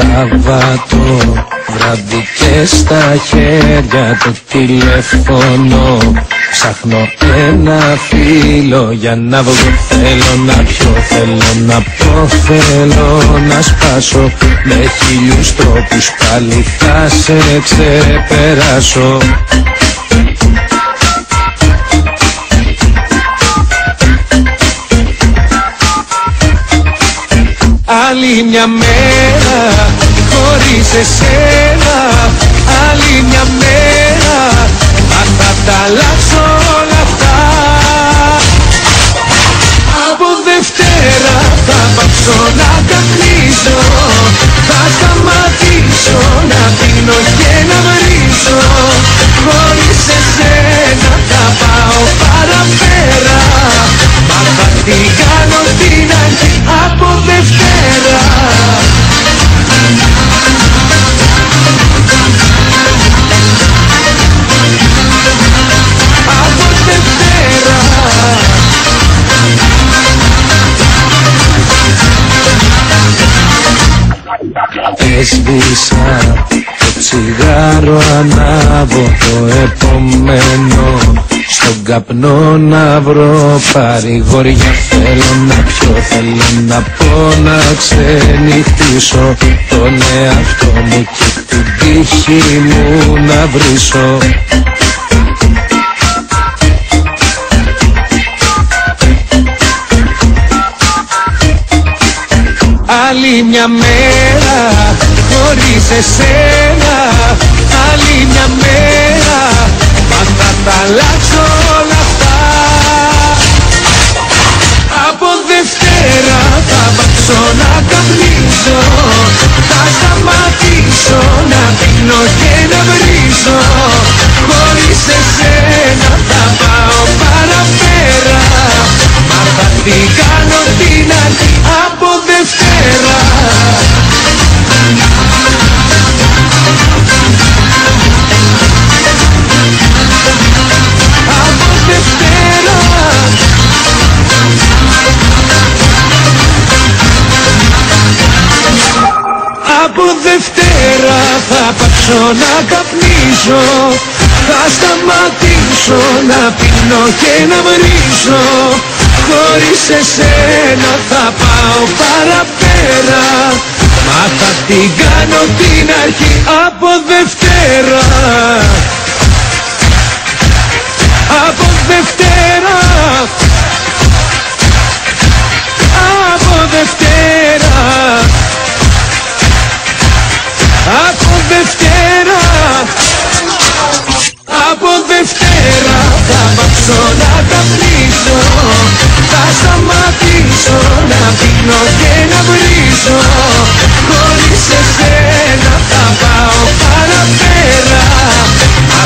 Σαββάτο βράδυ και στα χέρια το τηλέφωνο. Ψάχνω ένα φίλο για να βγω. Θέλω να πιω, θέλω να πω, θέλω να σπάσω. Με χίλιους τρόπους πάλι θα σε ξεπεράσω. Άλλη μια μέρα χωρίς εσένα Άλλη μια μέρα Μα θα τα αλλάξω Έσβησα το τσιγάρο ανάβω το επομένο Στον καπνό να βρω παρηγοριά. Θέλω να πιω, θέλω να πω να ξενυχτήσω. Τον εαυτό μου και την τύχη μου να βρίσω. Άλλη μια μέρα χωρίς εσένα Άλλη μια μέρα Μα θα τα αλλάξω όλα αυτά. Από Δευτέρα θα πάψω να καπνίζω Θα σταματήσω να πίνω και να βρίζω. Χωρίς εσένα Από Δευτέρα θα πάψω να καπνίζω Θα σταματήσω να πίνω και να βρίζω. Χωρίς εσένα θα πάω παραπέρα Μα θα την κάνω την αρχή από Δευτέρα. Από Δευτέρα Δευτέρα. Από Δευτέρα θα πάψω να καπνίζω Θα σταματήσω να πίνω και να βρίζω. Χωρίς εσένα θα πάω παραπέρα. Μα